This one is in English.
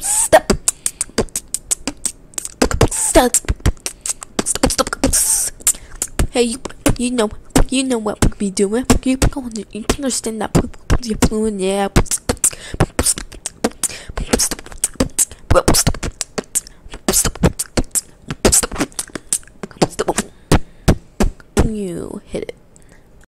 Step. Step. Step. Hey, you, you know, you know what we be doing. You can you can understand that you're fluent, yeah. You hit it.